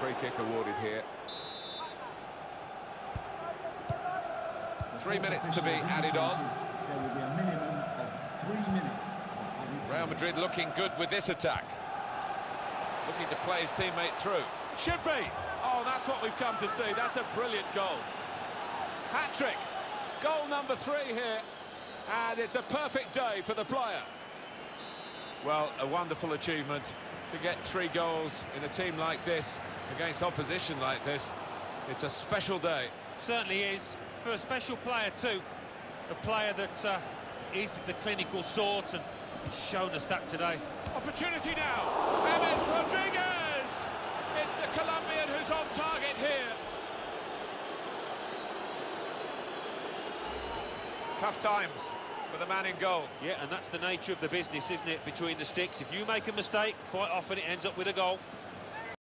free kick awarded here. Three minutes to be added on. There will be a minimum of three minutes. Real. Madrid looking good with this attack. Looking to play his teammate through. Should be. Oh, that's what we've come to see. That's a brilliant goal. Hat-trick. Goal number three here. And it's a perfect day for the player. Well, a wonderful achievement to get three goals in a team like this, against opposition like this. It's a special day. Certainly is, for a special player too. A player that uh, is the clinical sort and he's shown us that today. Opportunity now. James Rodriguez. It's the Colombian who's on target here. Tough times for the man in goal. Yeah, and that's the nature of the business, isn't it, between the sticks. If you make a mistake, quite often it ends up with a goal.